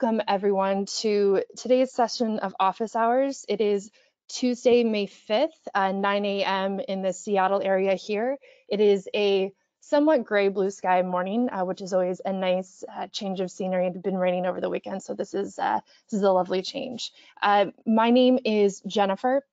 welcome everyone to today's session of office hours. It is Tuesday, May 5th, uh, 9 a.m. in the Seattle area here. It is a somewhat gray blue sky morning, uh, which is always a nice uh, change of scenery. It had been raining over the weekend, so this is, uh, this is a lovely change. Uh, my name is Jennifer.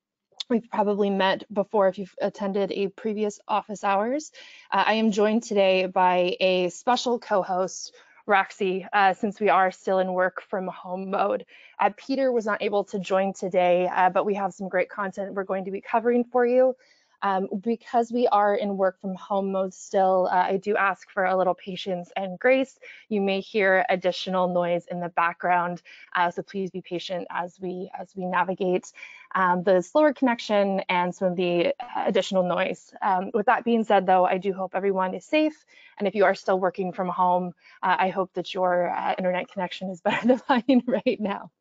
We've probably met before if you've attended a previous office hours. Uh, I am joined today by a special co-host Roxy, uh, since we are still in work from home mode. Uh, Peter was not able to join today, uh, but we have some great content we're going to be covering for you. Um, because we are in work from home mode still, uh, I do ask for a little patience and grace. You may hear additional noise in the background, uh, so please be patient as we as we navigate um, the slower connection and some of the uh, additional noise. Um, with that being said, though, I do hope everyone is safe, and if you are still working from home, uh, I hope that your uh, internet connection is better than mine right now.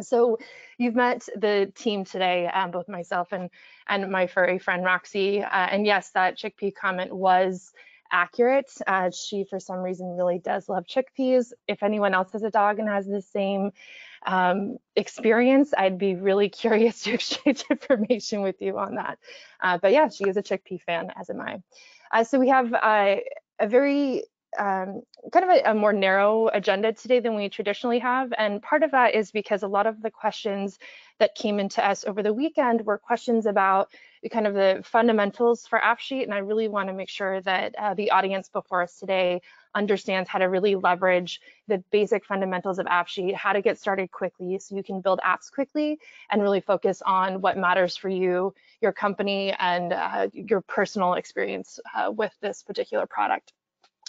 So you've met the team today, um, both myself and, and my furry friend Roxy. Uh, and yes, that chickpea comment was accurate. Uh, she, for some reason, really does love chickpeas. If anyone else has a dog and has the same um, experience, I'd be really curious to exchange information with you on that. Uh, but yeah, she is a chickpea fan, as am I. Uh, so we have uh, a very um, kind of a, a, more narrow agenda today than we traditionally have. And part of that is because a lot of the questions that came into us over the weekend were questions about kind of the fundamentals for AppSheet. And I really want to make sure that uh, the audience before us today understands how to really leverage the basic fundamentals of AppSheet, how to get started quickly so you can build apps quickly and really focus on what matters for you, your company, and uh, your personal experience uh, with this particular product.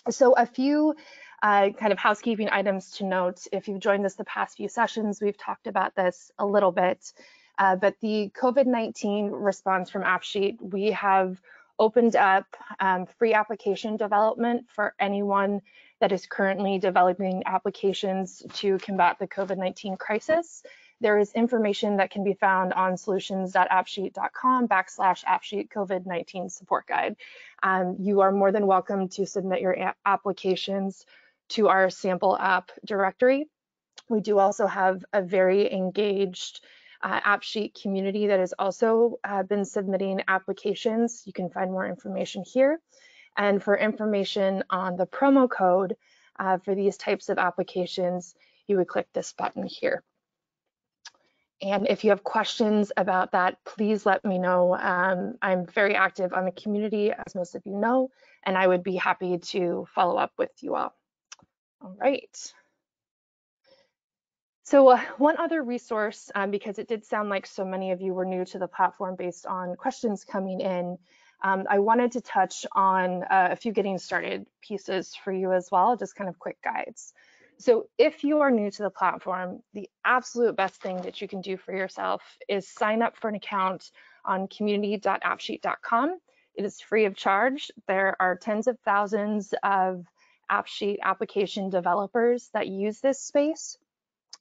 So a few uh, kind of housekeeping items to note. If you've joined us the past few sessions, we've talked about this a little bit, uh, but the COVID-19 response from AppSheet, we have opened up um, free application development for anyone that is currently developing applications to combat the COVID-19 crisis. There is information that can be found on solutions.appsheet.com backslash appsheet COVID-19 support guide. Um, you are more than welcome to submit your applications to our sample app directory. We do also have a very engaged uh, AppSheet community that has also uh, been submitting applications. You can find more information here. And for information on the promo code uh, for these types of applications, you would click this button here. And if you have questions about that, please let me know. Um, I'm very active on the community, as most of you know, and I would be happy to follow up with you all. All right. So uh, one other resource, um, because it did sound like so many of you were new to the platform based on questions coming in, um, I wanted to touch on uh, a few getting started pieces for you as well, just kind of quick guides. So if you are new to the platform, the absolute best thing that you can do for yourself is sign up for an account on community.appsheet.com. It is free of charge. There are tens of thousands of AppSheet application developers that use this space,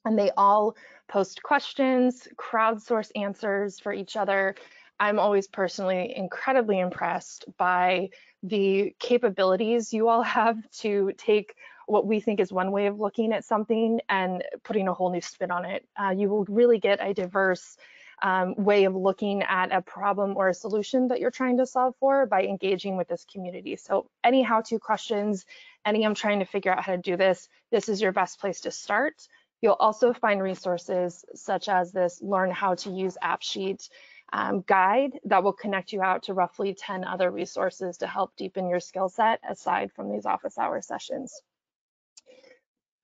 and they all post questions, crowdsource answers for each other. I'm always personally incredibly impressed by the capabilities you all have to take what we think is one way of looking at something and putting a whole new spin on it. Uh, you will really get a diverse um, way of looking at a problem or a solution that you're trying to solve for by engaging with this community. So any how-to questions, any I'm trying to figure out how to do this, this is your best place to start. You'll also find resources such as this learn how to use AppSheet um, guide that will connect you out to roughly 10 other resources to help deepen your skill set aside from these office hour sessions.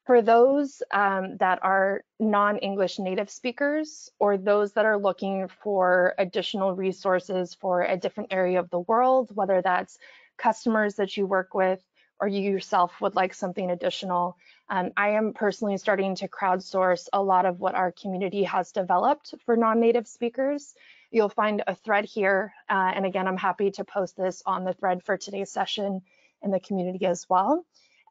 For those um, that are non-English native speakers or those that are looking for additional resources for a different area of the world, whether that's customers that you work with or you yourself would like something additional, um, I am personally starting to crowdsource a lot of what our community has developed for non-native speakers. You'll find a thread here, uh, and again, I'm happy to post this on the thread for today's session in the community as well.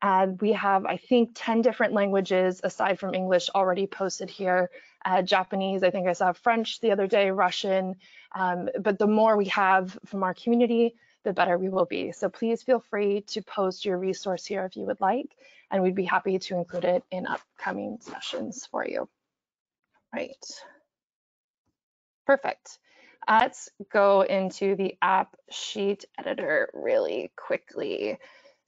And we have, I think, 10 different languages aside from English already posted here. Uh, Japanese, I think I saw French the other day, Russian, um, but the more we have from our community, the better we will be. So please feel free to post your resource here if you would like. and we'd be happy to include it in upcoming sessions for you. Right. Perfect. Let's go into the app sheet editor really quickly.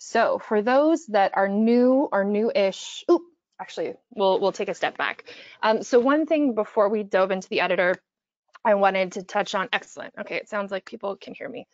So for those that are new or new-ish, oop, actually, we'll, we'll take a step back. Um, so one thing before we dove into the editor, I wanted to touch on, excellent. Okay, it sounds like people can hear me.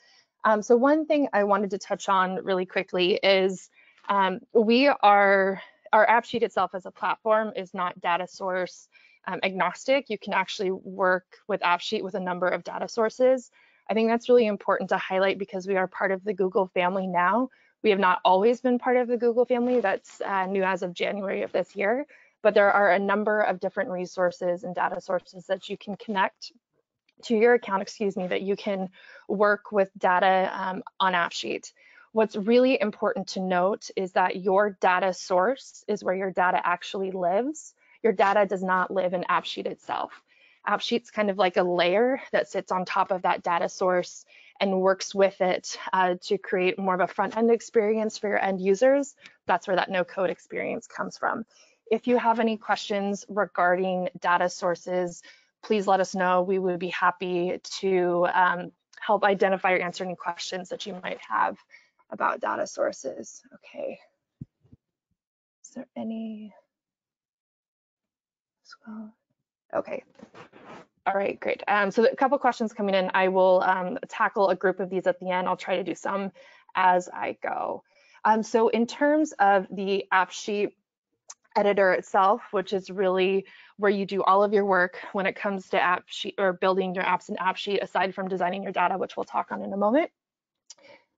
Um, so one thing I wanted to touch on really quickly is um, we are, our AppSheet itself as a platform is not data source um, agnostic. You can actually work with AppSheet with a number of data sources. I think that's really important to highlight because we are part of the Google family now. We have not always been part of the Google family. That's uh, new as of January of this year, but there are a number of different resources and data sources that you can connect to your account, excuse me, that you can work with data um, on AppSheet. What's really important to note is that your data source is where your data actually lives. Your data does not live in AppSheet itself. AppSheet's kind of like a layer that sits on top of that data source and works with it uh, to create more of a front end experience for your end users. That's where that no code experience comes from. If you have any questions regarding data sources, please let us know. We would be happy to um, help identify or answer any questions that you might have about data sources. Okay. Is there any? Okay. All right, great. Um, so a couple questions coming in. I will um, tackle a group of these at the end. I'll try to do some as I go. Um, so in terms of the AppSheet editor itself, which is really where you do all of your work when it comes to AppSheet or building your apps in AppSheet, aside from designing your data, which we'll talk on in a moment.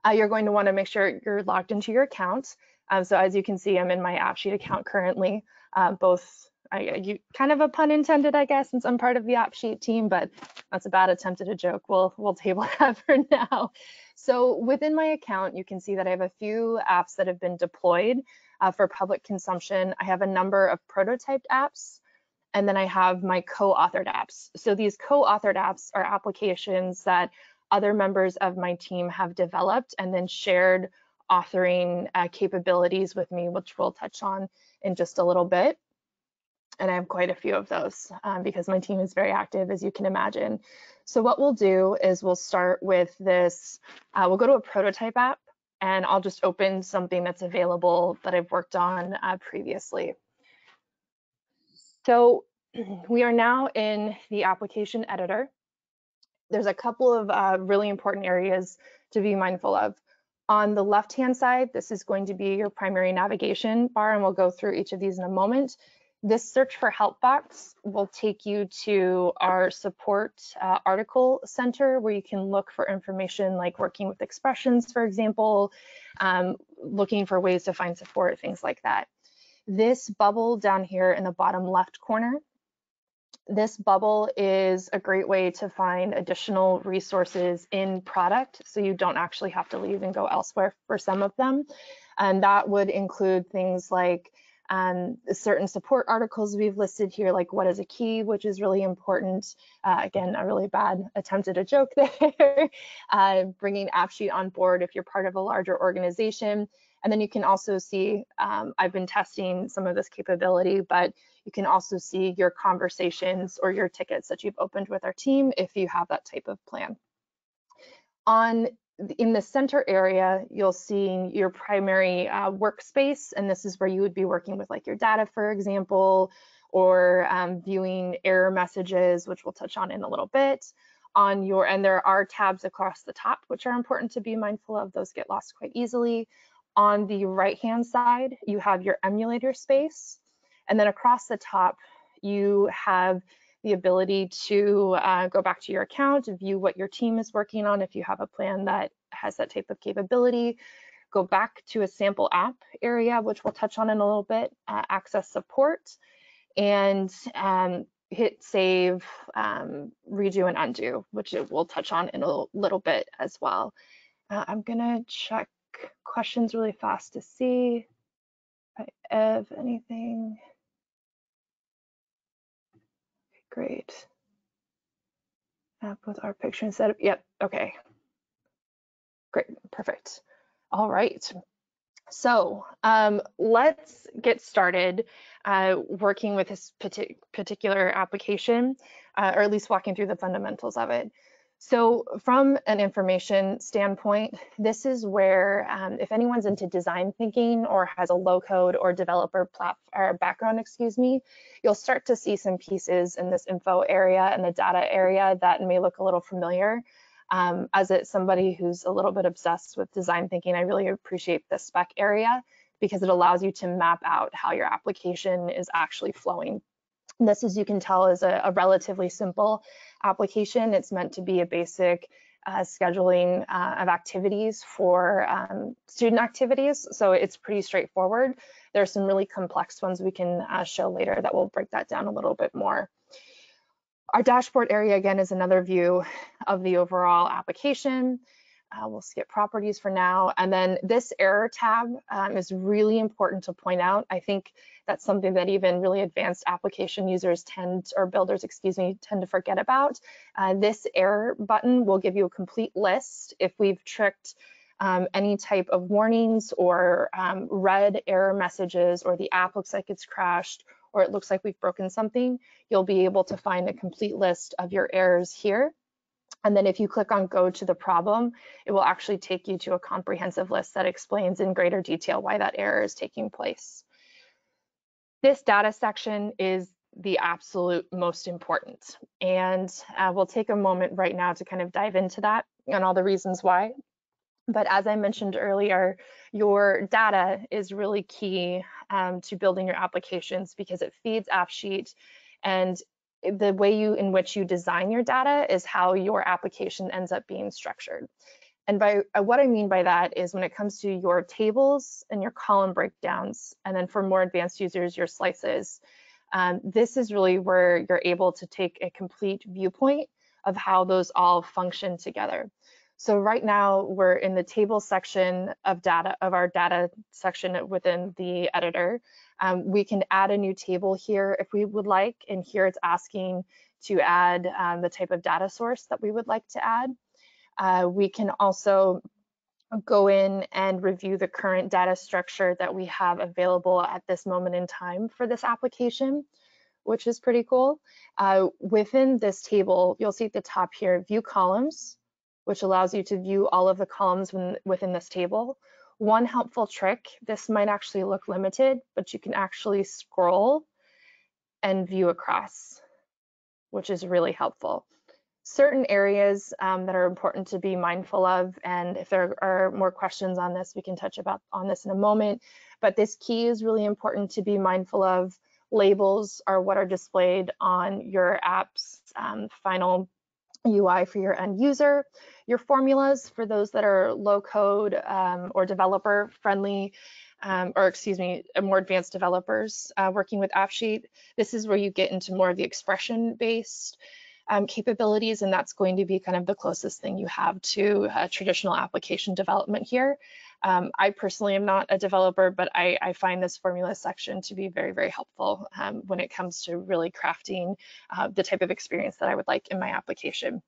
Uh, you're going to want to make sure you're logged into your account. Um, so as you can see, I'm in my AppSheet account currently, uh, both I, you kind of a pun intended, I guess, since I'm part of the AppSheet team, but that's a bad attempt at a joke. We'll we'll table that for now. So within my account, you can see that I have a few apps that have been deployed uh, for public consumption. I have a number of prototyped apps, and then I have my co-authored apps. So these co-authored apps are applications that other members of my team have developed and then shared authoring uh, capabilities with me, which we'll touch on in just a little bit and I have quite a few of those um, because my team is very active, as you can imagine. So what we'll do is we'll start with this, uh, we'll go to a prototype app and I'll just open something that's available that I've worked on uh, previously. So we are now in the application editor. There's a couple of uh, really important areas to be mindful of. On the left-hand side, this is going to be your primary navigation bar, and we'll go through each of these in a moment. This search for help box will take you to our support uh, article center where you can look for information like working with expressions, for example, um, looking for ways to find support, things like that. This bubble down here in the bottom left corner, this bubble is a great way to find additional resources in product so you don't actually have to leave and go elsewhere for some of them. And that would include things like um, certain support articles we've listed here, like what is a key, which is really important. Uh, again, a really bad attempt at a joke there. uh, bringing AppSheet on board if you're part of a larger organization. And then you can also see, um, I've been testing some of this capability, but you can also see your conversations or your tickets that you've opened with our team if you have that type of plan. On in the center area, you'll see your primary uh, workspace, and this is where you would be working with like your data, for example, or um, viewing error messages, which we'll touch on in a little bit. On your and there are tabs across the top, which are important to be mindful of. Those get lost quite easily. On the right-hand side, you have your emulator space, and then across the top, you have the ability to uh, go back to your account, view what your team is working on if you have a plan that has that type of capability, go back to a sample app area, which we'll touch on in a little bit, uh, access support, and um, hit save, um, redo, and undo, which we'll touch on in a little bit as well. Uh, I'm gonna check questions really fast to see if anything. Great. App with our picture instead of, yep, okay. Great, perfect. All right. So um, let's get started uh, working with this partic particular application, uh, or at least walking through the fundamentals of it. So from an information standpoint, this is where um, if anyone's into design thinking or has a low code or developer plat or background, excuse me, you'll start to see some pieces in this info area and the data area that may look a little familiar. Um, as it's somebody who's a little bit obsessed with design thinking, I really appreciate the spec area because it allows you to map out how your application is actually flowing. And this, as you can tell, is a, a, relatively simple application. It's meant to be a basic uh, scheduling uh, of activities for um, student activities. So it's pretty straightforward. There are some really complex ones we can uh, show later that will break that down a little bit more. Our dashboard area, again, is another view of the overall application. Uh, we'll skip properties for now. And then this error tab um, is really important to point out. I think that's something that even really advanced application users tend, or builders, excuse me, tend to forget about. Uh, this error button will give you a complete list if we've tricked um, any type of warnings or um, red error messages or the app looks like it's crashed or it looks like we've broken something, you'll be able to find a complete list of your errors here. And then if you click on go to the problem, it will actually take you to a comprehensive list that explains in greater detail why that error is taking place. This data section is the absolute most important. And uh, we'll take a moment right now to kind of dive into that and all the reasons why. But as I mentioned earlier, your data is really key um, to building your applications because it feeds AppSheet and the way you in which you design your data is how your application ends up being structured. And by uh, what I mean by that is when it comes to your tables and your column breakdowns, and then for more advanced users, your slices, um, this is really where you're able to take a complete viewpoint of how those all function together. So right now we're in the table section of data of our data section within the editor. Um, we can add a new table here if we would like, and here it's asking to add um, the type of data source that we would like to add. Uh, we can also go in and review the current data structure that we have available at this moment in time for this application, which is pretty cool. Uh, within this table, you'll see at the top here, view columns which allows you to view all of the columns within this table. One helpful trick, this might actually look limited, but you can actually scroll and view across, which is really helpful. Certain areas um, that are important to be mindful of, and if there are more questions on this, we can touch about on this in a moment, but this key is really important to be mindful of. Labels are what are displayed on your app's um, final UI for your end user. Your formulas for those that are low code um, or developer friendly, um, or excuse me, more advanced developers uh, working with AppSheet. This is where you get into more of the expression based um, capabilities, and that's going to be kind of the closest thing you have to traditional application development here. Um, I personally am not a developer, but I, I, find this formula section to be very, very helpful um, when it comes to really crafting uh, the type of experience that I would like in my application.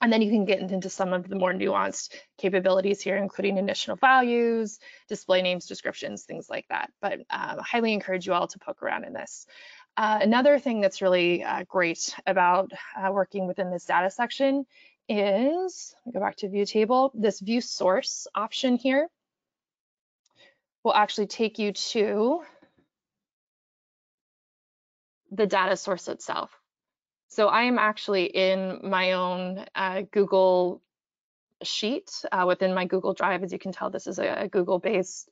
And then you can get into some of the more nuanced capabilities here, including initial values, display names, descriptions, things like that. But uh, highly encourage you all to poke around in this. Uh, another thing that's really uh, great about uh, working within this data section is, go back to view table, this view source option here will actually take you to the data source itself. So I am actually in my own uh, Google sheet uh, within my Google Drive. As you can tell, this is a, a Google-based,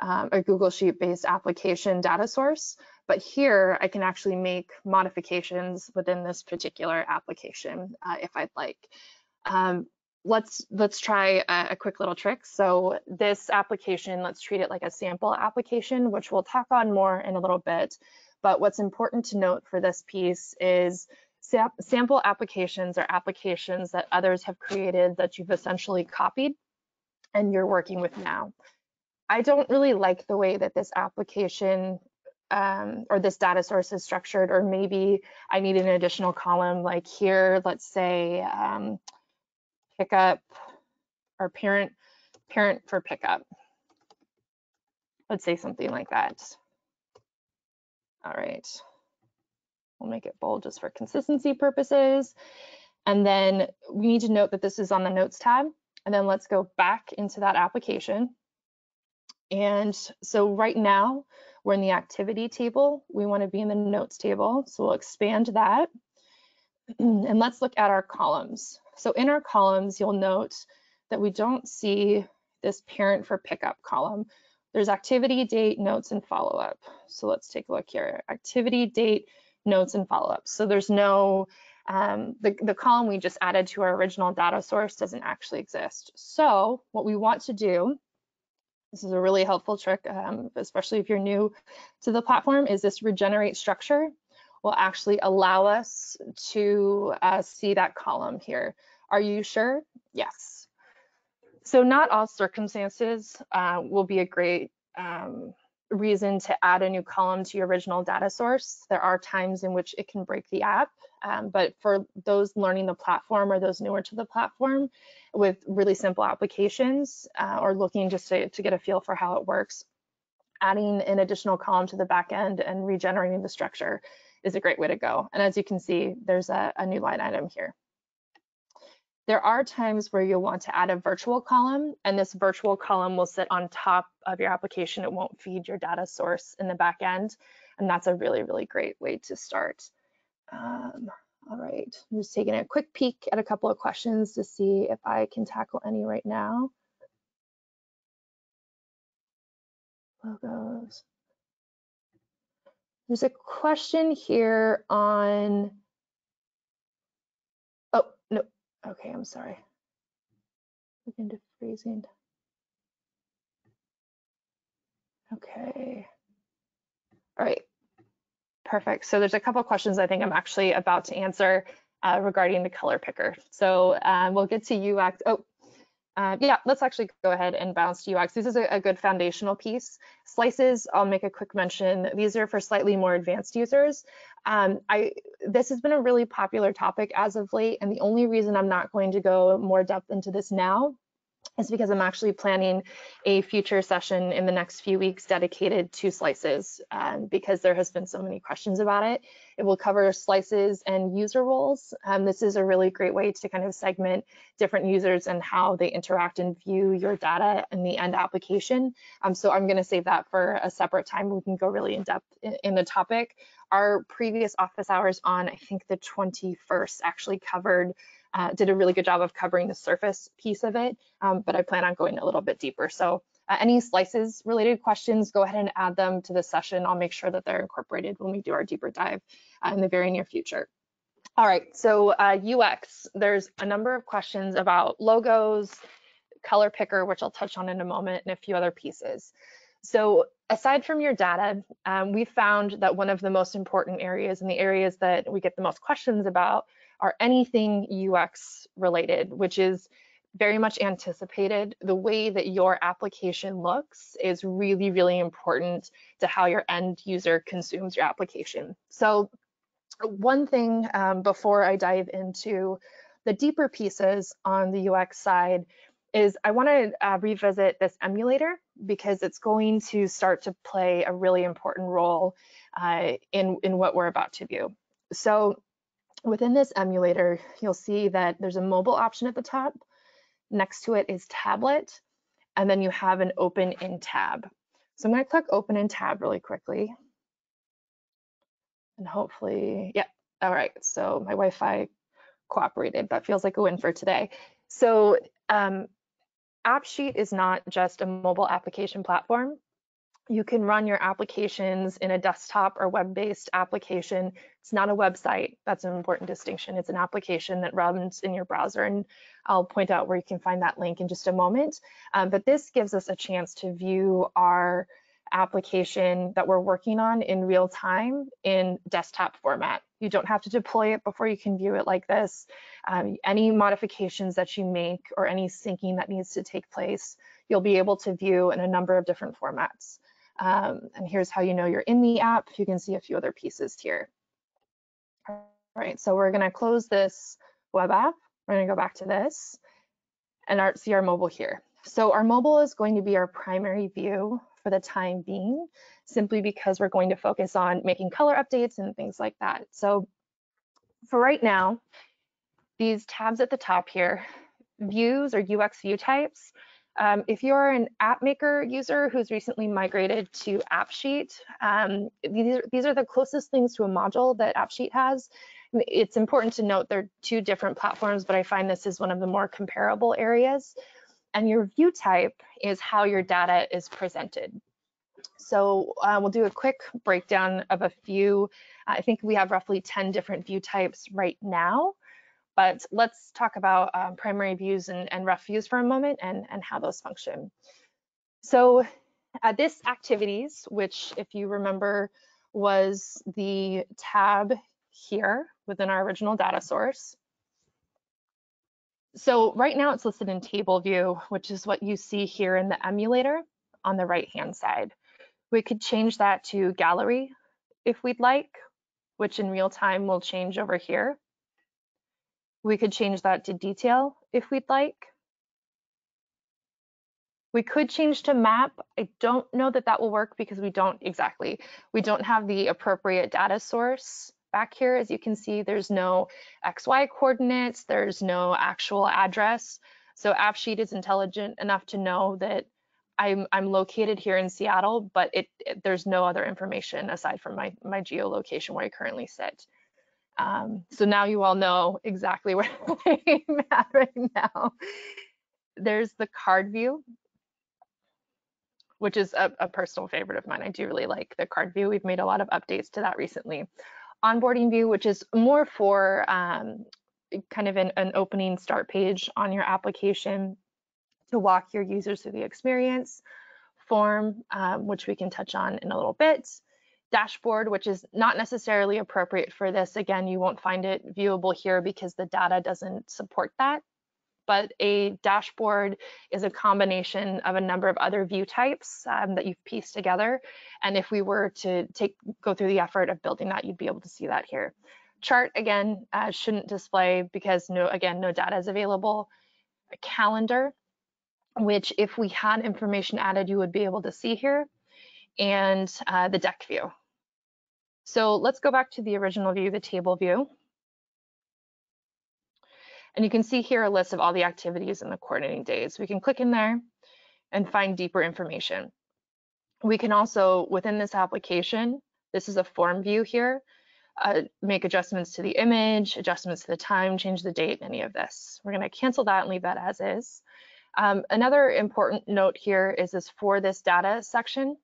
um, a Google Sheet-based application data source. But here I can actually make modifications within this particular application uh, if I'd like. Um, let's let's try a, a, quick little trick. So this application, let's treat it like a sample application, which we'll talk on more in a little bit. But what's important to note for this piece is sample applications are applications that others have created that you've essentially copied and you're working with now. I don't really like the way that this application um, or this data source is structured, or maybe I need an additional column like here, let's say um, pickup or parent, parent for pickup. Let's say something like that. All right. We'll make it bold just for consistency purposes. And then we need to note that this is on the notes tab. And then let's go back into that application. And so right now we're in the activity table. We want to be in the notes table. So we'll expand that. And let's look at our columns. So in our columns, you'll note that we don't see this parent for pickup column. There's activity, date, notes, and follow-up. So let's take a look here. Activity, date, notes, and follow-up. So there's no, um, the, the column we just added to our original data source doesn't actually exist. So what we want to do, this is a really helpful trick, um, especially if you're new to the platform, is this regenerate structure will actually allow us to uh, see that column here. Are you sure? Yes. So not all circumstances uh, will be a great um, reason to add a new column to your original data source. There are times in which it can break the app, um, but for those learning the platform or those newer to the platform with really simple applications uh, or looking just to, to get a feel for how it works, adding an additional column to the back end and regenerating the structure is a great way to go. And as you can see, there's a, a new line item here. There are times where you'll want to add a virtual column and this virtual column will sit on top of your application. It won't feed your data source in the back end. And that's a really, really great way to start. Um, all right, I'm just taking a quick peek at a couple of questions to see if I can tackle any right now. Logos. There's a question here on, oh, no, okay, I'm sorry. Look into freezing. Okay. All right, perfect. So there's a couple questions I think I'm actually about to answer uh, regarding the color picker. So um, we'll get to UX. Oh, uh, yeah, let's actually go ahead and bounce to UX. This is a, a, good foundational piece. Slices, I'll make a quick mention. These are for slightly more advanced users. Um, I This has been a really popular topic as of late, and the only reason I'm not going to go more depth into this now is because I'm actually planning a future session in the next few weeks dedicated to slices um, because there has been so many questions about it. It will cover slices and user roles. Um, this is a really great way to kind of segment different users and how they interact and view your data in the end application. Um, so I'm going to save that for a separate time. We can go really in depth in, in the topic. Our previous office hours on, I think the 21st actually covered uh, did a really good job of covering the surface piece of it, um, but I plan on going a little bit deeper. So uh, any slices related questions, go ahead and add them to the session. I'll make sure that they're incorporated when we do our deeper dive uh, in the very near future. All right, so UX, uh, there's a number of questions about logos, color picker, which I'll touch on in a moment, and a few other pieces. So aside from your data, um, we found that one of the most important areas and the areas that we get the most questions about are anything UX related, which is very much anticipated. The way that your application looks is really, really important to how your end user consumes your application. So one thing um, before I dive into the deeper pieces on the UX side is I want to uh, revisit this emulator because it's going to start to play a really important role uh, in, in what we're about to view. So Within this emulator, you'll see that there's a mobile option at the top. Next to it is tablet, and then you have an open in tab. So I'm gonna click open in tab really quickly. And hopefully, yeah, all right, so my Wi-Fi cooperated. That feels like a win for today. So um, AppSheet is not just a mobile application platform you can run your applications in a desktop or web-based application. It's not a website. That's an important distinction. It's an application that runs in your browser. And I'll point out where you can find that link in just a moment. Um, but this gives us a chance to view our application that we're working on in real time in desktop format. You don't have to deploy it before you can view it like this. Um, any modifications that you make or any syncing that needs to take place, you'll be able to view in a number of different formats. Um, and here's how you know you're in the app. You can see a few other pieces here. All right, so we're gonna close this web app. We're gonna go back to this and our, see our mobile here. So our mobile is going to be our primary view for the time being, simply because we're going to focus on making color updates and things like that. So for right now, these tabs at the top here, views or UX view types, um, if you're an app maker user who's recently migrated to AppSheet, um, these, are, these are the closest things to a module that AppSheet has. It's important to note they're two different platforms, but I find this is one of the more comparable areas. And your view type is how your data is presented. So uh, we'll do a quick breakdown of a few. I think we have roughly 10 different view types right now. But let's talk about um, primary views and, and ref views for a moment and, and how those function. So uh, this activities, which if you remember was the tab here within our original data source. So right now it's listed in table view, which is what you see here in the emulator on the right hand side. We could change that to gallery if we'd like, which in real time will change over here. We could change that to detail if we'd like. We could change to map. I don't know that that will work because we don't exactly, we don't have the appropriate data source back here. As you can see, there's no XY coordinates, there's no actual address. So AppSheet is intelligent enough to know that I'm, I'm located here in Seattle, but it, it, there's no other information aside from my, my geolocation where I currently sit. Um, so now you all know exactly where I'm at right now. There's the card view, which is a, a, personal favorite of mine. I do really like the card view. We've made a lot of updates to that recently. Onboarding view, which is more for um, kind of an, an opening start page on your application to walk your users through the experience. Form, um, which we can touch on in a little bit dashboard, which is not necessarily appropriate for this. Again, you won't find it viewable here because the data doesn't support that. But a dashboard is a combination of a number of other view types um, that you've pieced together. And if we were to take go through the effort of building that, you'd be able to see that here. Chart, again, uh, shouldn't display because, no, again, no data is available. A calendar, which if we had information added, you would be able to see here and uh, the deck view. So let's go back to the original view, the table view. And you can see here a list of all the activities and the coordinating days. We can click in there and find deeper information. We can also, within this application, this is a form view here, uh, make adjustments to the image, adjustments to the time, change the date, any of this. We're gonna cancel that and leave that as is. Um, another important note here is this for this data section,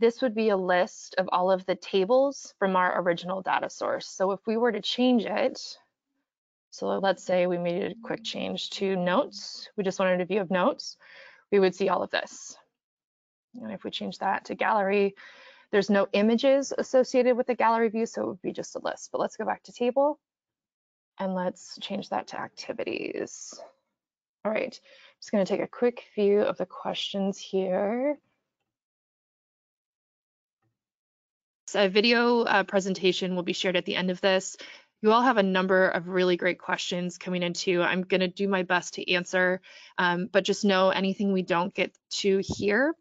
this would be a list of all of the tables from our original data source. So if we were to change it, so let's say we made a quick change to notes, we just wanted a view of notes, we would see all of this. And if we change that to gallery, there's no images associated with the gallery view, so it would be just a list. But let's go back to table and let's change that to activities. All right, I'm just gonna take a quick view of the questions here. A video uh, presentation will be shared at the end of this. You all have a number of really great questions coming in too. I'm going to do my best to answer, um, but just know anything we don't get to here,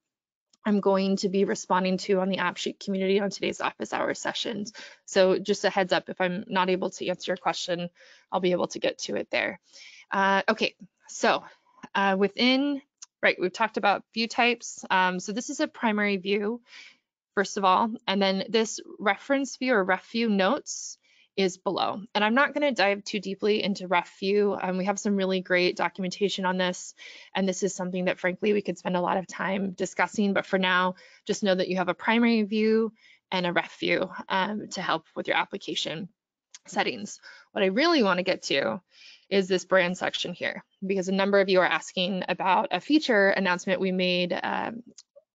I'm going to be responding to on the AppSheet community on today's office hours sessions. So just a heads up, if I'm not able to answer your question, I'll be able to get to it there. Uh, okay, so uh, within, right, we've talked about view types. Um, so this is a primary view first of all. And then this reference view or ref view notes is below. And I'm not going to dive too deeply into ref view. Um, we have some really great documentation on this. And this is something that frankly we could spend a lot of time discussing. But for now, just know that you have a primary view and a ref view um, to help with your application settings. What I really want to get to is this brand section here, because a number of you are asking about a feature announcement we made um,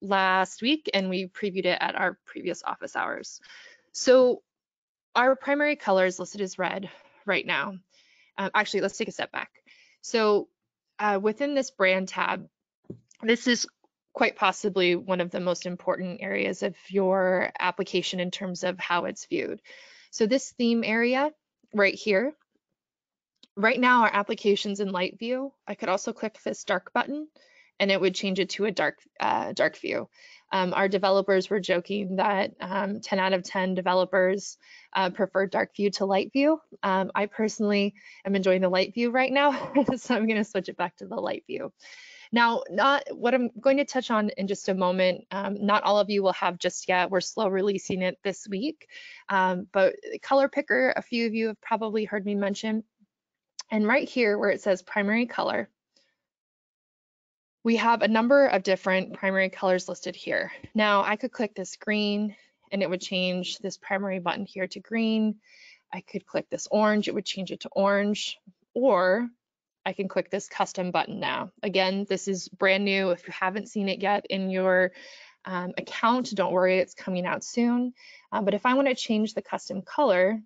last week and we previewed it at our previous office hours. So our primary color is listed as red right now. Um, actually, let's take a step back. So uh, within this brand tab, this is quite possibly one of the most important areas of your application in terms of how it's viewed. So this theme area right here, right now our application's in light view. I could also click this dark button and it would change it to a dark, uh, dark view. Um, our developers were joking that um, 10 out of 10 developers uh, prefer dark view to light view. Um, I personally am enjoying the light view right now, so I'm gonna switch it back to the light view. Now, not what I'm going to touch on in just a moment, um, not all of you will have just yet. We're slow releasing it this week, um, but color picker, a few of you have probably heard me mention. And right here where it says primary color, we have a number of different primary colors listed here. Now I could click this green and it would change this primary button here to green. I could click this orange, it would change it to orange, or I can click this custom button now. Again, this is brand new. If you haven't seen it yet in your um, account, don't worry, it's coming out soon. Uh, but if I wanna change the custom color,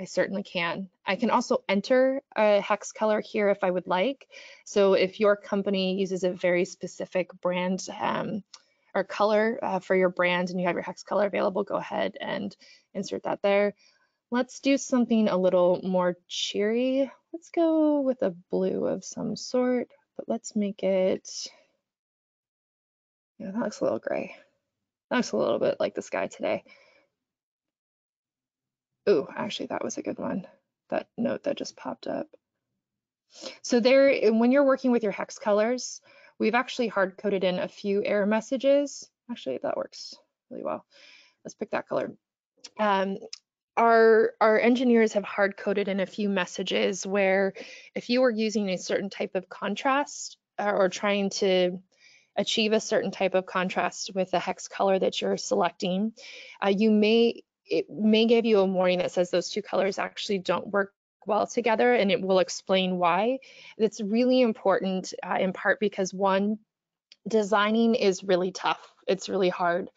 I certainly can. I can also enter a hex color here if I would like. So if your company uses a very specific brand um, or color uh, for your brand and you have your hex color available, go ahead and insert that there. Let's do something a little more cheery. Let's go with a blue of some sort, but let's make it, yeah, that looks a little gray. That looks a little bit like the sky today. Oh, actually, that was a good one. That note that just popped up. So there, when you're working with your hex colors, we've actually hard coded in a few error messages. Actually, that works really well. Let's pick that color. Um, our, our engineers have hard coded in a few messages where if you were using a certain type of contrast uh, or trying to achieve a certain type of contrast with the hex color that you're selecting, uh, you may it may give you a warning that says those two colors actually don't work well together and it will explain why. It's really important uh, in part because one, designing is really tough. It's really hard.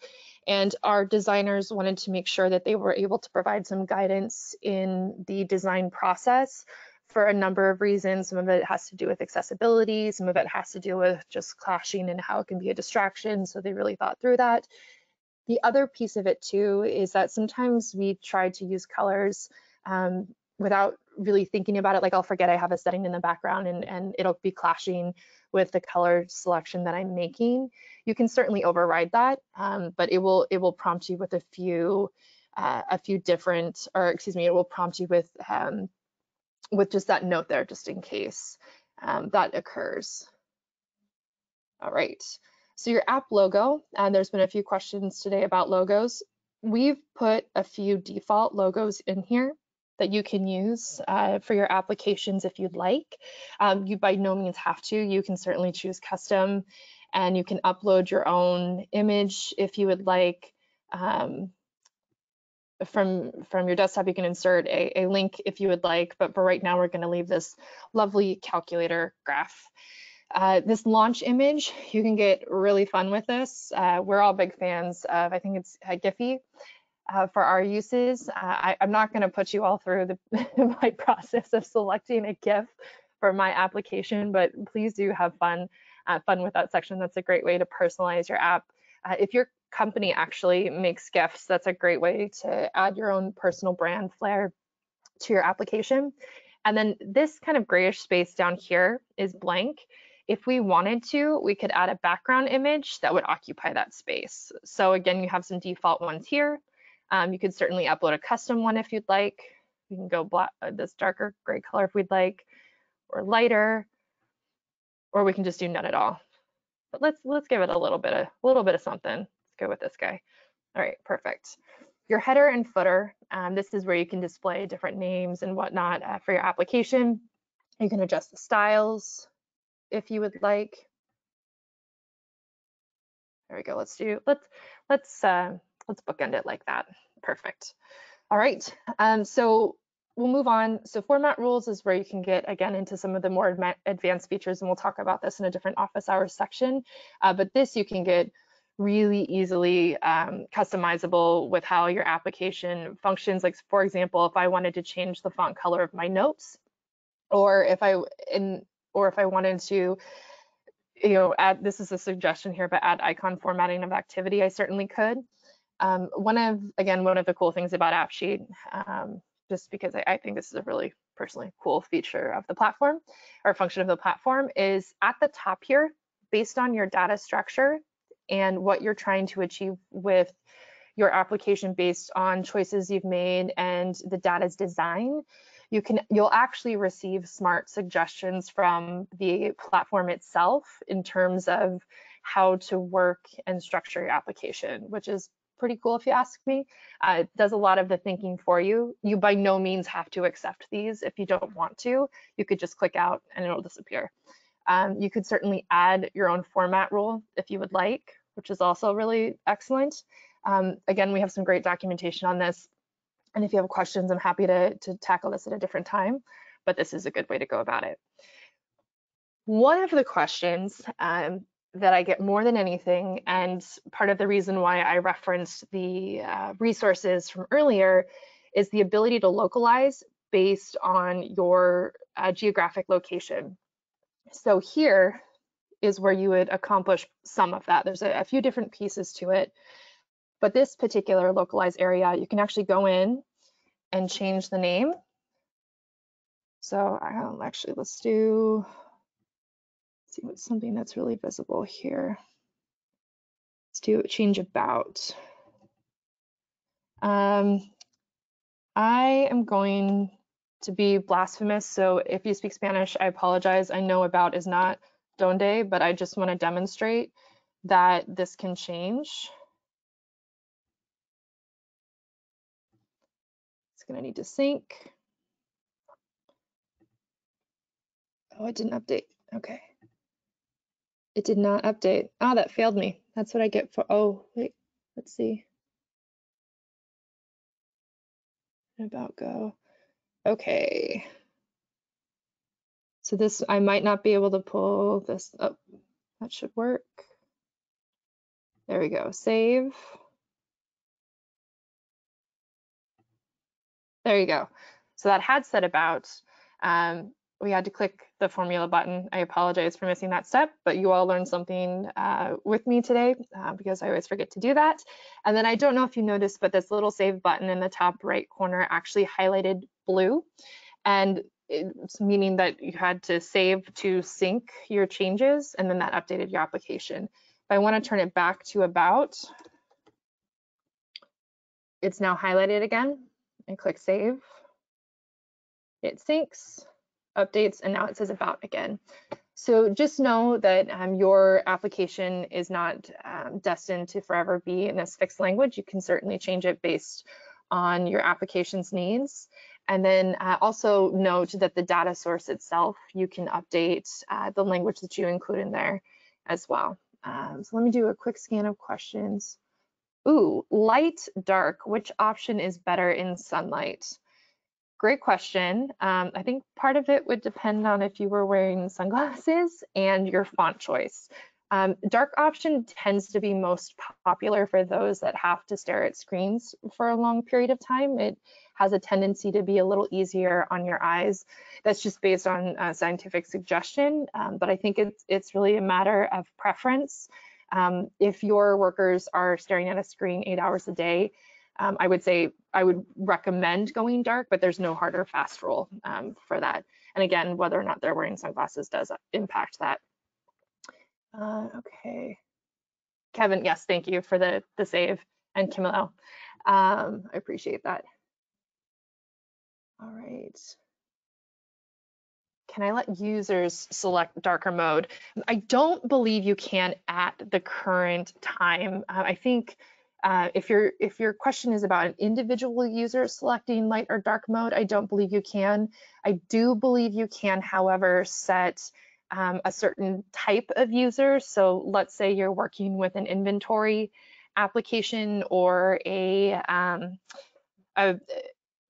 And our designers wanted to make sure that they were able to provide some guidance in the design process for a number of reasons. Some of it has to do with accessibility, some of it has to do with just clashing and how it can be a distraction. So they really thought through that. The other piece of it too is that sometimes we try to use colors um, without really thinking about it. Like I'll forget I have a setting in the background and, and it'll be clashing with the color selection that I'm making. You can certainly override that, um, but it will it will prompt you with a few uh, a few different, or excuse me, it will prompt you with um, with just that note there, just in case um, that occurs. All right. So your app logo, and there's been a few questions today about logos. We've put a few default logos in here that you can use uh, for your applications if you'd like. Um, you by no means have to. You can certainly choose custom and you can upload your own image if you would like. Um, from from your desktop, you can insert a, a link if you would like, but for right now, we're gonna leave this lovely calculator graph. Uh, this launch image, you can get really fun with this. Uh, we're all big fans of, I think it's uh, Giphy uh, for our uses. Uh, I, am not going to put you all through the, my process of selecting a GIF for my application, but please do have fun, uh, fun with that section. That's a great way to personalize your app. if your company actually makes GIFs, that's a great way to add your own personal brand flair to your application. And then this kind of grayish space down here is blank. If we wanted to, we could add a background image that would occupy that space. So again, you have some default ones here. Um, you could certainly upload a custom one if you'd like. We can go black, uh, this darker gray color if we'd like, or lighter, or we can just do none at all. But let's let's give it a little bit of a little bit of something. Let's go with this guy. All right, perfect. Your header and footer, um, this is where you can display different names and whatnot uh, for your application. You can adjust the styles, if you would like. There we go. Let's do let's let's uh, let's bookend it like that. Perfect. All right. Um, so we'll move on. So format rules is where you can get again into some of the more advanced features, and we'll talk about this in a different office hours section. Uh, but this you can get really easily um, customizable with how your application functions. Like for example, if I wanted to change the font color of my notes, or if I in or if I wanted to, you know, add, this is a suggestion here, but add icon formatting of activity, I certainly could. Um, one of, again, one of the cool things about AppSheet, um, just because I, I, think this is a really personally cool feature of the platform or function of the platform is at the top here, based on your data structure and what you're trying to achieve with your application based on choices you've made and the data's design, you can you'll actually receive smart suggestions from the platform itself in terms of how to work and structure your application, which is pretty cool if you ask me. Uh, it does a lot of the thinking for you. You by no means have to accept these if you don't want to. You could just click out and it'll disappear. Um, you could certainly add your own format rule if you would like, which is also really excellent. Um, again, we have some great documentation on this. And if you have questions, I'm happy to, to tackle this at a different time, but this is a good way to go about it. One of the questions um, that I get more than anything, and part of the reason why I referenced the uh, resources from earlier, is the ability to localize based on your uh, geographic location. So here is where you would accomplish some of that. There's a, a few different pieces to it. But this particular localized area, you can actually go in and change the name. So um, actually, let's do, let's see what's something that's really visible here. Let's do change about. Um, I am going to be blasphemous. So if you speak Spanish, I apologize. I know about is not donde, but I just want to demonstrate that this can change. It's going to need to sync. Oh, it didn't update. Okay. It did not update. Ah, that failed me. That's what I get for, oh, wait, let's see. About go. Okay. So this, I might not be able to pull this up. That should work. There we go. Save. There you go. So that had set about, um, we had to click the formula button. I apologize for missing that step, but you all learned something uh, with me today uh, because I always forget to do that. And then I don't know if you noticed, but this little save button in the top right corner actually highlighted blue. And it's meaning that you had to save to sync your changes and then that updated your application. If I want to turn it back to about, it's now highlighted again and click save. It syncs, updates, and now it says about again. So just know that um, your application is not um, destined to forever be in this fixed language. You can certainly change it based on your application's needs. And then uh, also note that the data source itself, you can update uh, the language that you include in there as well. Um, so let me do a quick scan of questions. Ooh, light, dark, which option is better in sunlight? Great question. Um, I think part of it would depend on if you were wearing sunglasses and your font choice. Um, dark option tends to be most popular for those that have to stare at screens for a long period of time. It has a tendency to be a little easier on your eyes. That's just based on uh, scientific suggestion, um, but I think it's, it's really a matter of preference. Um, if your workers are staring at a screen eight hours a day, um, I would say I would recommend going dark, but there's no hard or fast rule um, for that. And again, whether or not they're wearing sunglasses does impact that. Uh, okay. Kevin, yes, thank you for the, the save and Camilo. Um, I appreciate that. All right can I let users select darker mode? I don't believe you can at the current time. Uh, I think uh, if your if your question is about an individual user selecting light or dark mode, I don't believe you can. I do believe you can, however, set um, a certain type of user. So let's say you're working with an inventory application or a, um, a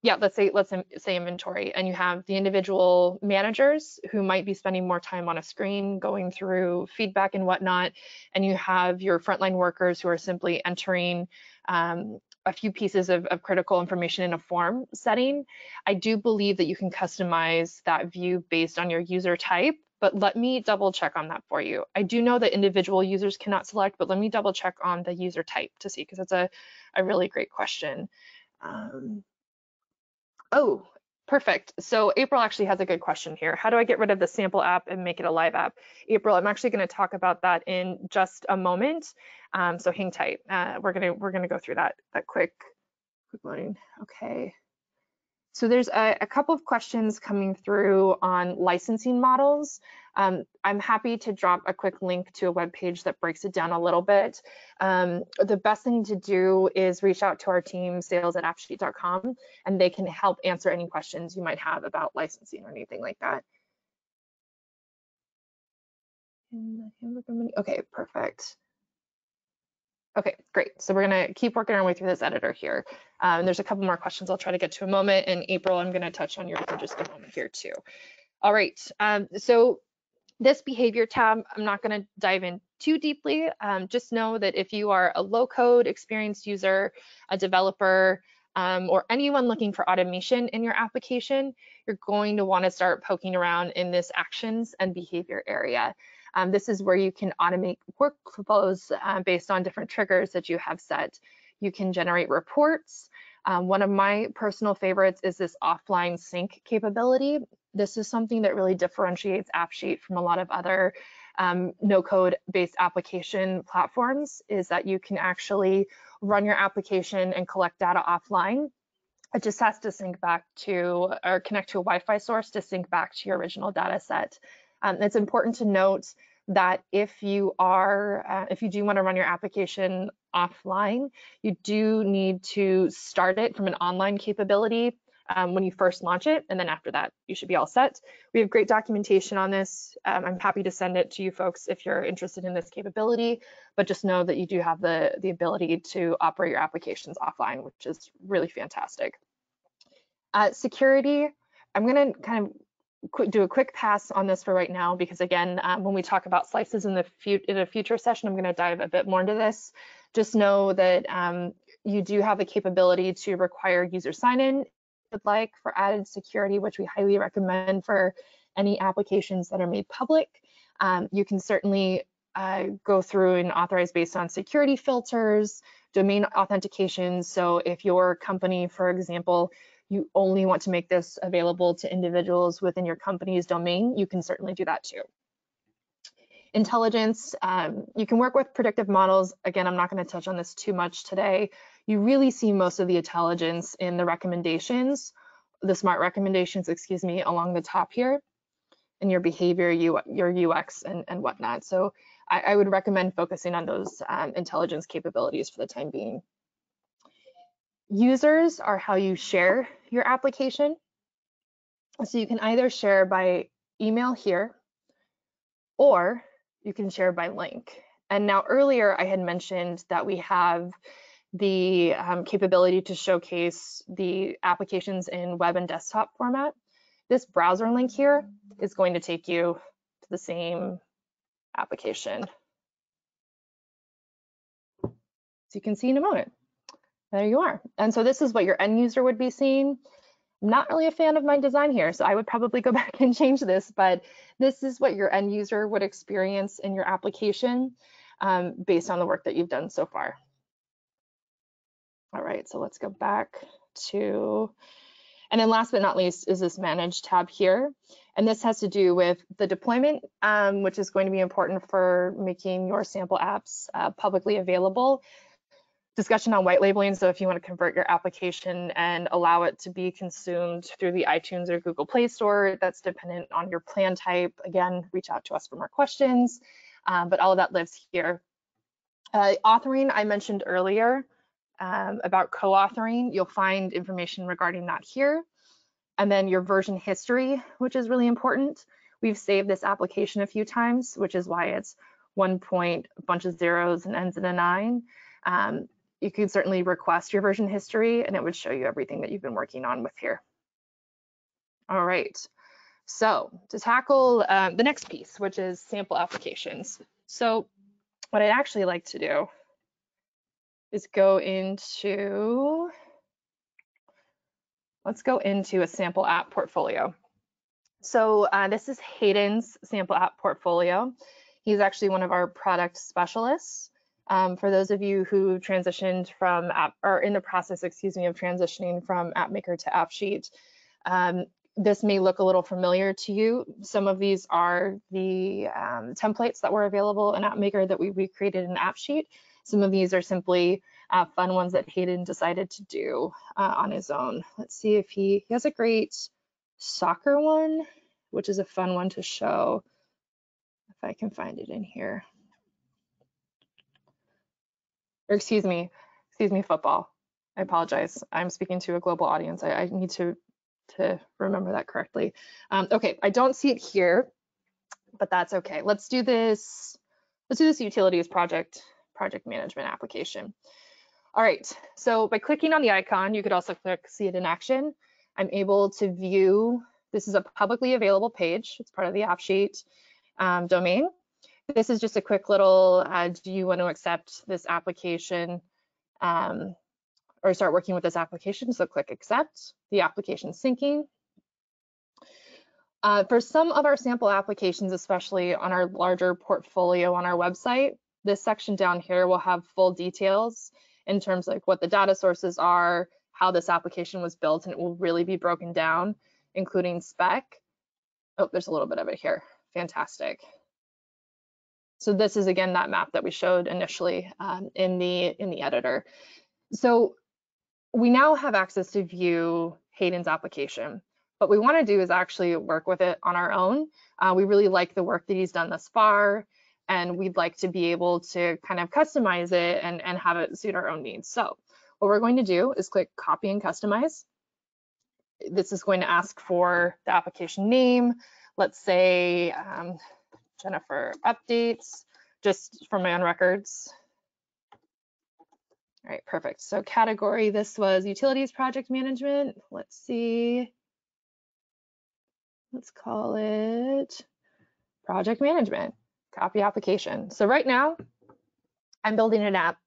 yeah, let's say let's say inventory, and you have the individual managers who might be spending more time on a screen, going through feedback and whatnot, and you have your frontline workers who are simply entering um, a few pieces of, of, critical information in a form setting. I do believe that you can customize that view based on your user type, but let me double check on that for you. I do know that individual users cannot select, but let me double check on the user type to see, because it's a, a really great question. Um, Oh, Perfect. So April actually has a good question here. How do I get rid of the sample app and make it a live app? April, I'm actually going to talk about that in just a moment. Um, so hang tight. Uh, we're gonna we're gonna go through that that quick quick line. Okay. So there's a, a, couple of questions coming through on licensing models. Um, I'm happy to drop a quick link to a web page that breaks it down a little bit. Um, the best thing to do is reach out to our team, sales at appsheet.com, and they can help answer any questions you might have about licensing or anything like that. Okay, perfect. Okay, great. So we're gonna keep working our way through this editor here. Um, there's a couple more questions I'll try to get to a moment. And April, I'm gonna touch on yours in just a moment here too. All right, um, so this behavior tab, I'm not gonna dive in too deeply. Um, just know that if you are a low code experienced user, a developer, um, or anyone looking for automation in your application, you're going to wanna start poking around in this actions and behavior area. Um, this is where you can automate workflows uh, based on different triggers that you have set. You can generate reports. Um, one of my personal favorites is this offline sync capability. This is something that really differentiates AppSheet from a lot of other um, no-code based application platforms is that you can actually run your application and collect data offline. It just has to sync back to or connect to a Wi-Fi source to sync back to your original data set. Um, it's important to note that if you are, uh, if you do want to run your application offline, you do need to start it from an online capability um, when you first launch it, and then after that, you should be all set. We have great documentation on this. Um, I'm happy to send it to you folks if you're interested in this capability, but just know that you do have the, the ability to operate your applications offline, which is really fantastic. Uh, security, I'm gonna kind of do a quick pass on this for right now because again, um, when we talk about slices in the future, in a future session, I'm going to dive a bit more into this. Just know that um, you do have the capability to require user sign-in would like for added security, which we highly recommend for any applications that are made public. Um, you can certainly uh, go through and authorize based on security filters, domain authentication. So if your company, for example, you only want to make this available to individuals within your company's domain, you can certainly do that too. Intelligence, um, you can work with predictive models. Again, I'm not going to touch on this too much today. You really see most of the intelligence in the recommendations, the smart recommendations, excuse me, along the top here, and your behavior, your UX, and, and whatnot. So I, I would recommend focusing on those um, intelligence capabilities for the time being. Users are how you share your application. So you can either share by email here, or you can share by link. And now earlier I had mentioned that we have the um, capability to showcase the applications in web and desktop format. This browser link here is going to take you to the same application. So you can see in a moment there you are. And so this is what your end user would be seeing. I'm not really a fan of my design here, so I would probably go back and change this, but this is what your end user would experience in your application um, based on the work that you've done so far. All right, so let's go back to, and then last but not least is this manage tab here. And this has to do with the deployment, um, which is going to be important for making your sample apps uh, publicly available discussion on white labeling. So if you want to convert your application and allow it to be consumed through the iTunes or Google Play Store, that's dependent on your plan type. Again, reach out to us for more questions, um, but all of that lives here. Uh, authoring, I mentioned earlier um, about co-authoring. You'll find information regarding that here. And then your version history, which is really important. We've saved this application a few times, which is why it's one point, a bunch of zeros and ends in a nine. Um, you could certainly request your version history and it would show you everything that you've been working on with here. All right, so to tackle um, the next piece, which is sample applications. So what I'd actually like to do is go into, let's go into a sample app portfolio. So uh, this is Hayden's sample app portfolio. He's actually one of our product specialists. Um, for those of you who transitioned from app or in the process, excuse me, of transitioning from AppMaker to AppSheet, Um, this may look a little familiar to you. Some of these are the um, templates that were available in AppMaker that we recreated in AppSheet. Some of these are simply uh, fun ones that Hayden decided to do uh, on his own. Let's see if he, he has a great soccer one, which is a fun one to show. If I can find it in here. Or excuse me, excuse me, football. I apologize. I'm speaking to a global audience. I, I need to to remember that correctly. Um, okay, I don't see it here, but that's okay. Let's do this. Let's do this utilities project project management application. All right, so by clicking on the icon, you could also click see it in action. I'm able to view, this is a publicly available page. It's part of the AppSheet um, domain. This is just a quick little, uh, do you want to accept this application um, or start working with this application? So click accept, the application syncing. Uh, for some of our sample applications, especially on our larger portfolio on our website, this section down here will have full details in terms of like what the data sources are, how this application was built, and it will really be broken down, including spec. Oh, there's a little bit of it here. Fantastic. So this is again that map that we showed initially um, in the in the editor. So we now have access to view Hayden's application. What we want to do is actually work with it on our own. Uh, we really like the work that he's done thus far and we'd like to be able to kind of customize it and, and have it suit our own needs. So what we're going to do is click copy and customize. This is going to ask for the application name. Let's say um, Jennifer updates, just for my own records. All right, perfect. So category, this was utilities project management. Let's see. Let's call it project management copy application. So right now, I'm building an app.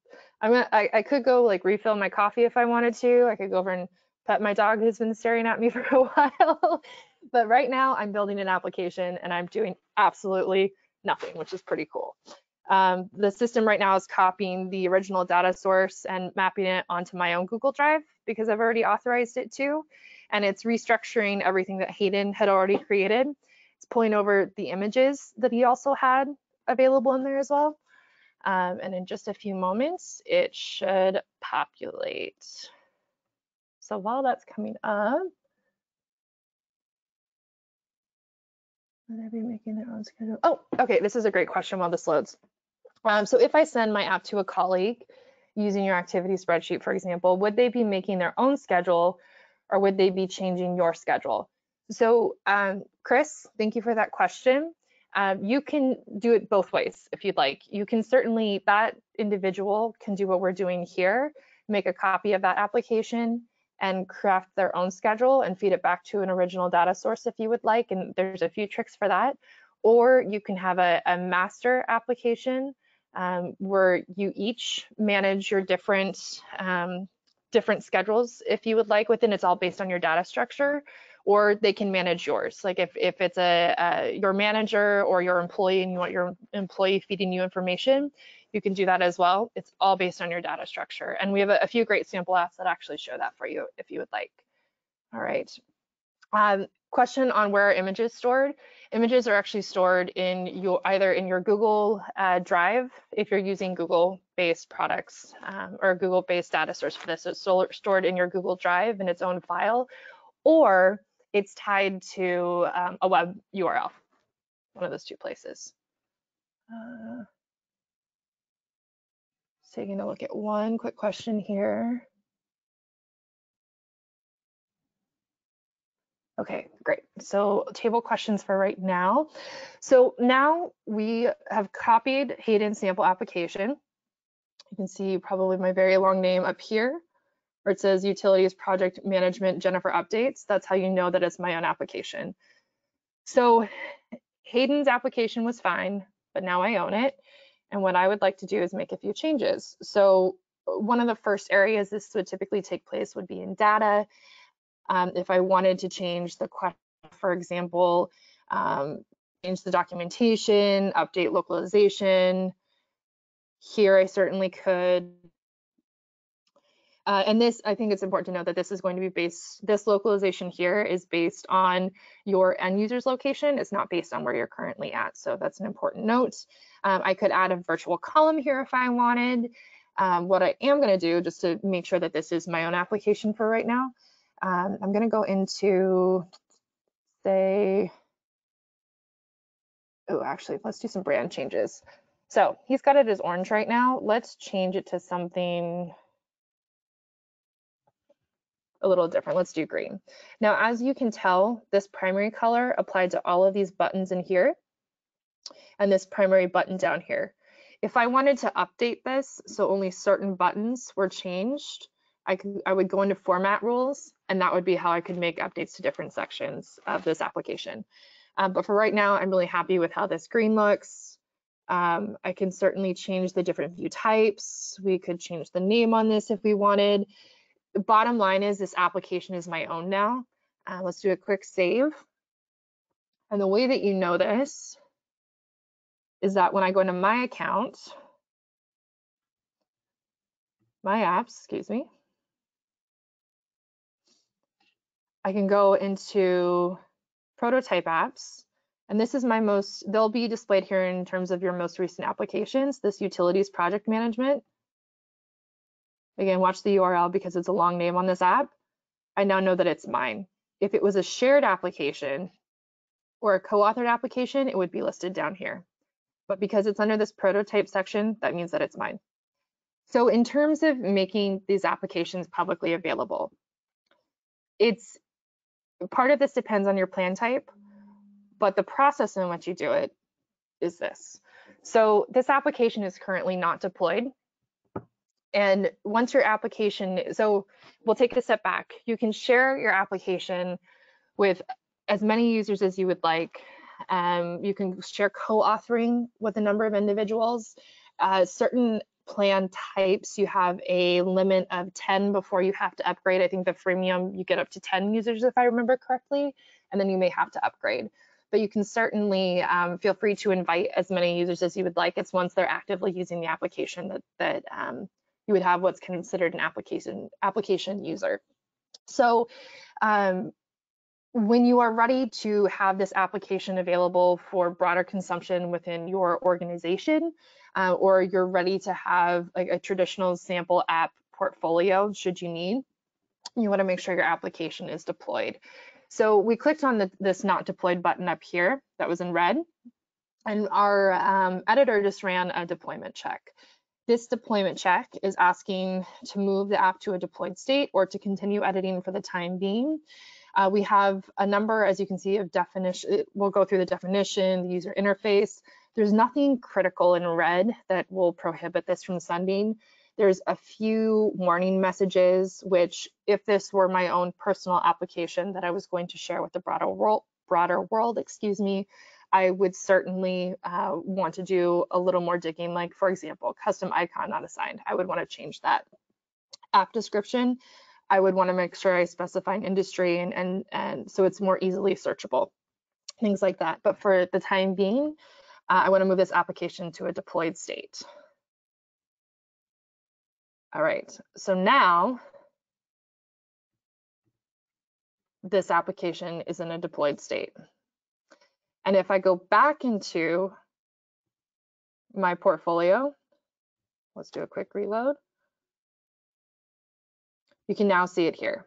I'm gonna, I, I could go like refill my coffee if I wanted to. I could go over and pet my dog who's been staring at me for a while. But right now, I'm building an application and I'm doing absolutely nothing, which is pretty cool. Um, the system right now is copying the original data source and mapping it onto my own Google Drive because I've already authorized it to. And it's restructuring everything that Hayden had already created it's pulling over the images that he also had available in there as well. Um, and in just a few moments, it should populate. So while that's coming up, would I be making their own schedule? Oh, okay, this is a great question while this loads. Um, so if I send my app to a colleague using your activity spreadsheet, for example, would they be making their own schedule or would they be changing your schedule? So um, Chris, thank you for that question. Um, you can do it both ways if you'd like. You can certainly, that individual can do what we're doing here, make a copy of that application and craft their own schedule and feed it back to an original data source if you would like. And there's a few tricks for that. Or you can have a, a master application um, where you each manage your different um, different schedules if you would like within it's all based on your data structure or they can manage yours. Like if, if it's a, a, your manager or your employee and you want your employee feeding you information, you can do that as well. It's all based on your data structure. And we have a, a few great sample apps that actually show that for you if you would like. All right. Um, question on where images stored. Images are actually stored in your either in your Google uh, Drive if you're using Google-based products um, or Google-based data source for this. It's stored in your Google Drive in its own file, or it's tied to um, a web URL, one of those two places. Uh, taking a look at one quick question here. Okay, great. So table questions for right now. So now we have copied Hayden's sample application. You can see probably my very long name up here where it says utilities project management Jennifer updates. That's how you know that it's my own application. So Hayden's application was fine, but now I own it. And what I would like to do is make a few changes. So one of the first areas this would typically take place would be in data. Um, if I wanted to change the question, for example, um, change the documentation, update localization, here I certainly could Uh, and this, I think it's important to note that this is going to be based, this localization here is based on your end user's location. It's not based on where you're currently at. So that's an important note. Um, I could add a virtual column here if I wanted. Um, what I am gonna do, just to make sure that this is my own application for right now, um, I'm gonna go into, say, oh, actually, let's do some brand changes. So he's got it as orange right now. Let's change it to something a little different. Let's do green. Now, as you can tell, this primary color applied to all of these buttons in here and this primary button down here. If I wanted to update this so only certain buttons were changed, I, could, I would go into format rules and that would be how I could make updates to different sections of this application. Um, but for right now, I'm really happy with how this green looks. Um, I can certainly change the different view types. We could change the name on this if we wanted the bottom line is this application is my own now. Uh, let's do a quick save. And the way that you know this is that when I go into my account, my apps, excuse me, I can go into prototype apps. And this is my most, they'll be displayed here in terms of your most recent applications, this utilities project management. Again, watch the URL because it's a long name on this app. I now know that it's mine. If it was a shared application or a co-authored application, it would be listed down here. But because it's under this prototype section, that means that it's mine. So in terms of making these applications publicly available, it's part of this depends on your plan type, but the process in which you do it is this. So this application is currently not deployed and once your application, so we'll take a step back. You can share your application with as many users as you would like. Um, you can share co-authoring with a number of individuals. Uh, certain plan types, you have a limit of 10 before you have to upgrade. I think the freemium, you get up to 10 users if I remember correctly, and then you may have to upgrade. But you can certainly um, feel free to invite as many users as you would like. It's once they're actively using the application that, that um, you would have what's considered an application application user. So um, when you are ready to have this application available for broader consumption within your organization, uh, or you're ready to have like a traditional sample app portfolio, should you need, you want to make sure your application is deployed. So we clicked on the, this not deployed button up here that was in red, and our um, editor just ran a deployment check. This deployment check is asking to move the app to a deployed state or to continue editing for the time being. Uh, we have a number, as you can see, of definition. We'll go through the definition, the user interface. There's nothing critical in red that will prohibit this from sending. There's a few warning messages, which if this were my own personal application that I was going to share with the broader world, broader world, excuse me, I would certainly uh, want to do a little more digging, like for example, custom icon not assigned. I would want to change that. App description, I would want to make sure I specify an industry and, and, and so it's more easily searchable, things like that. But for the time being, uh, I want to move this application to a deployed state. All right, so now this application is in a deployed state. And if I go back into my portfolio, let's do a quick reload. You can now see it here.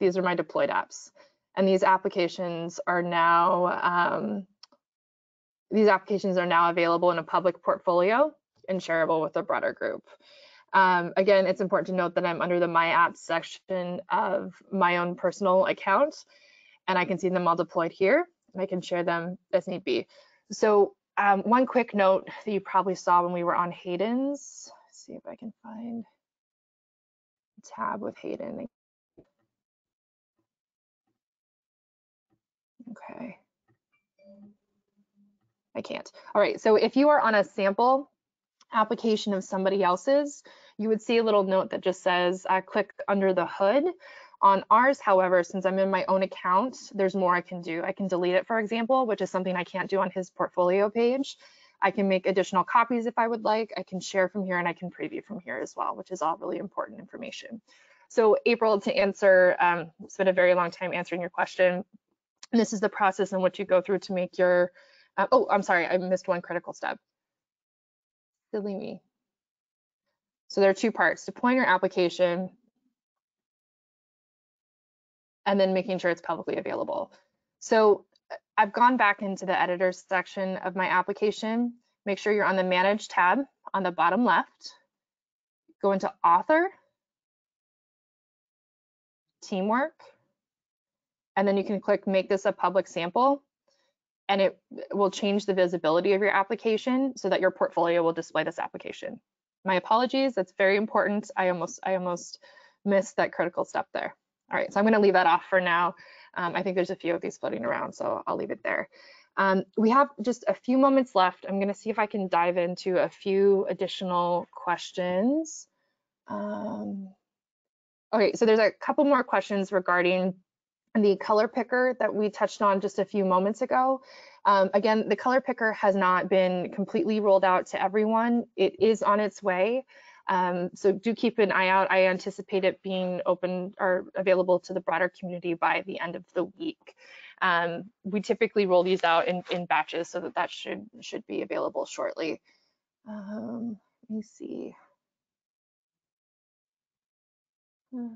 These are my deployed apps. And these applications are now, um, these applications are now available in a public portfolio and shareable with a broader group. Um, again, it's important to note that I'm under the My Apps section of my own personal account, and I can see them all deployed here and I can share them as need be. So um, one quick note that you probably saw when we were on Hayden's, Let's see if I can find tab with Hayden. Okay. I can't. All right, so if you are on a sample application of somebody else's, you would see a little note that just says uh, click under the hood. On ours, however, since I'm in my own account, there's more I can do. I can delete it, for example, which is something I can't do on his portfolio page. I can make additional copies if I would like. I can share from here and I can preview from here as well, which is all really important information. So April, to answer, um, it's been a very long time answering your question. And this is the process in which you go through to make your, uh, oh, I'm sorry, I missed one critical step. Silly me. So there are two parts, deploying your application and then making sure it's publicly available. So I've gone back into the editors section of my application. Make sure you're on the manage tab on the bottom left. Go into author, teamwork, and then you can click make this a public sample and it will change the visibility of your application so that your portfolio will display this application. My apologies, that's very important. I almost, I almost missed that critical step there. All right, so I'm gonna leave that off for now. Um, I think there's a few of these floating around, so I'll leave it there. Um, we have just a few moments left. I'm gonna see if I can dive into a few additional questions. Um, okay, so there's a couple more questions regarding the color picker that we touched on just a few moments ago. Um, again, the color picker has not been completely rolled out to everyone. It is on its way. Um, so do keep an eye out. I anticipate it being open or available to the broader community by the end of the week. Um, we typically roll these out in, in batches so that that should, should be available shortly. Um, let me see. Hmm.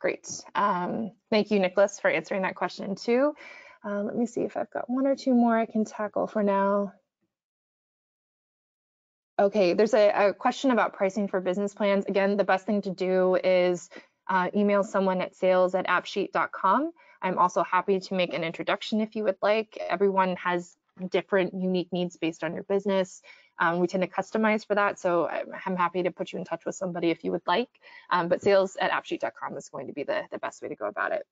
Great. Um, thank you, Nicholas, for answering that question too. Uh, let me see if I've got one or two more I can tackle for now. Okay, there's a, a, question about pricing for business plans. Again, the best thing to do is uh, email someone at sales at appsheet.com. I'm also happy to make an introduction if you would like. Everyone has different unique needs based on your business. Um, we tend to customize for that, so I'm happy to put you in touch with somebody if you would like. Um, but sales at appsheet.com is going to be the, the best way to go about it.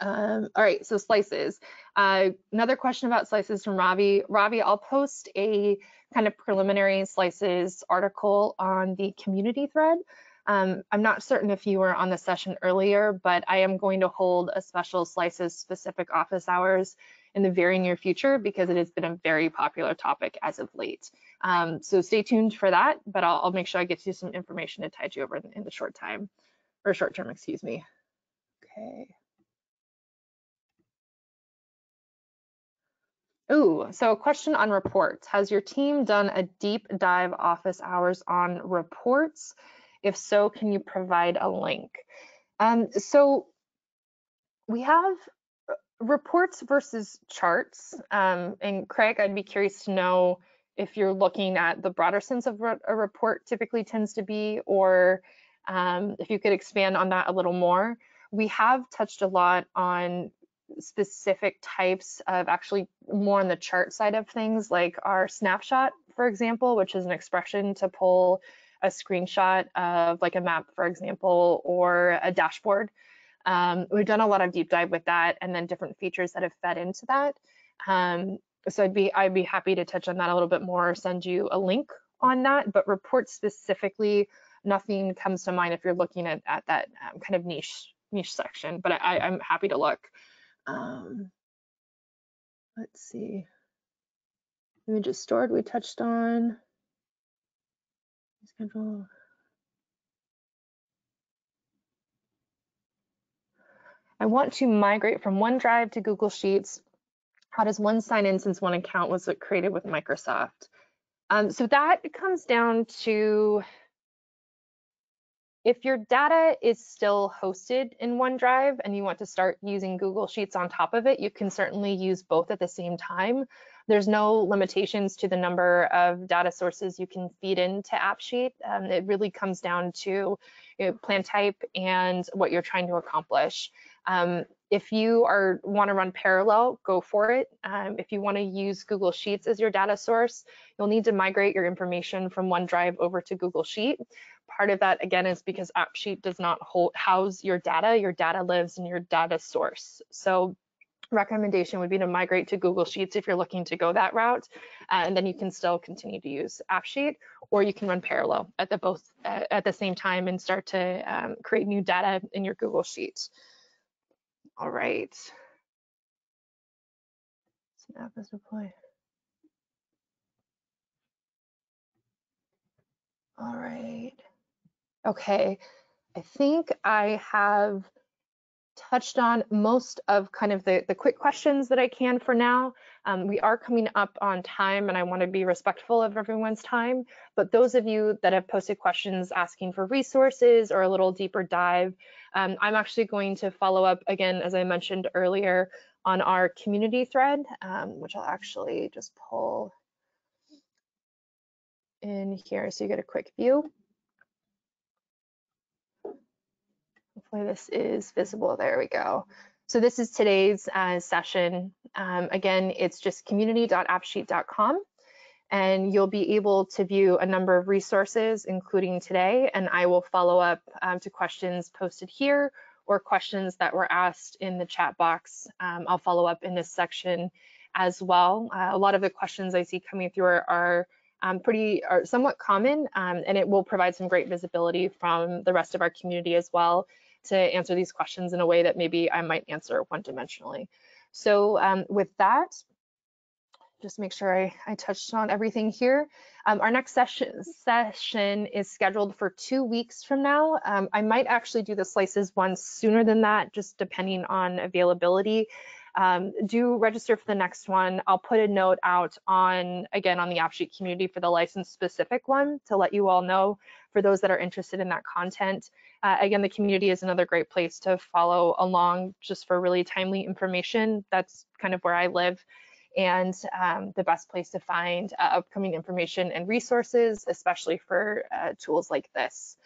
Um, all right, so slices. Uh, another question about slices from Ravi. Ravi, I'll post a kind of preliminary slices article on the community thread. Um, I'm not certain if you were on the session earlier, but I am going to hold a special slices specific office hours in the very near future because it has been a very popular topic as of late. Um, so stay tuned for that, but I'll, I'll, make sure I get you some information to tide you over in, in the short time, or short term, excuse me. Okay. Ooh, so a question on reports. Has your team done a deep dive office hours on reports? If so, can you provide a link? Um, so we have reports versus charts. Um, and Craig, I'd be curious to know if you're looking at the broader sense of what a report typically tends to be, or um, if you could expand on that a little more. We have touched a lot on specific types of actually more on the chart side of things, like our snapshot, for example, which is an expression to pull a screenshot of like a map, for example, or a dashboard. Um, we've done a lot of deep dive with that and then different features that have fed into that. Um, so I'd be I'd be happy to touch on that a little bit more, send you a link on that, but reports specifically, nothing comes to mind if you're looking at, at that um, kind of niche niche section, but I, I'm happy to look. Um, let's see. Images stored, we touched on. Schedule. I want to migrate from OneDrive to Google Sheets. How does one sign in since one account was created with Microsoft? Um, so that comes down to if your data is still hosted in OneDrive and you want to start using Google Sheets on top of it, you can certainly use both at the same time. There's no limitations to the number of data sources you can feed into AppSheet. Um, it really comes down to you know, plan type and what you're trying to accomplish. Um, if you are want to run parallel, go for it. Um, if you want to use Google Sheets as your data source, you'll need to migrate your information from OneDrive over to Google Sheet. Part of that, again, is because AppSheet does not hold, house your data. Your data lives in your data source. So recommendation would be to migrate to Google Sheets if you're looking to go that route, uh, and then you can still continue to use AppSheet, or you can run parallel at the both uh, at the same time and start to um, create new data in your Google Sheets. All right. Snap as deploy. All right. Okay, I think I have touched on most of kind of the, the quick questions that I can for now. Um, we are coming up on time and I want to be respectful of everyone's time, but those of you that have posted questions asking for resources or a little deeper dive, um, I'm actually going to follow up again, as I mentioned earlier, on our community thread, um, which I'll actually just pull in here so you get a quick view. Hopefully this is visible. There we go. So this is today's uh, session. Um, again, it's just community.appsheet.com and you'll be able to view a number of resources, including today, and I will follow up um, to questions posted here or questions that were asked in the chat box. Um, I'll follow up in this section as well. Uh, a lot of the questions I see coming through are, are um, pretty are somewhat common, um, and it will provide some great visibility from the rest of our community as well to answer these questions in a way that maybe I might answer one-dimensionally. So um, with that, just make sure I, I touched on everything here. Um, our next session, session is scheduled for two weeks from now. Um, I might actually do the slices one sooner than that, just depending on availability. Um, do register for the next one. I'll put a note out on, again, on the AppSheet community for the license specific one to let you all know for those that are interested in that content. Uh, again, the community is another great place to follow along just for really timely information. That's kind of where I live and um, the best place to find uh, upcoming information and resources, especially for uh, tools like this.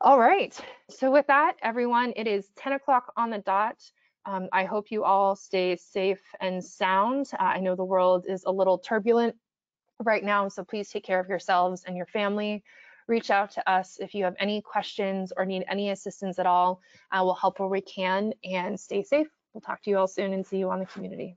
All right, so with that, everyone, it is 10 o'clock on the dot. Um, I hope you all stay safe and sound. Uh, I know the world is a little turbulent right now, so please take care of yourselves and your family. Reach out to us if you have any questions or need any assistance at all. Uh, we'll help where we can and stay safe. We'll talk to you all soon and see you on the community.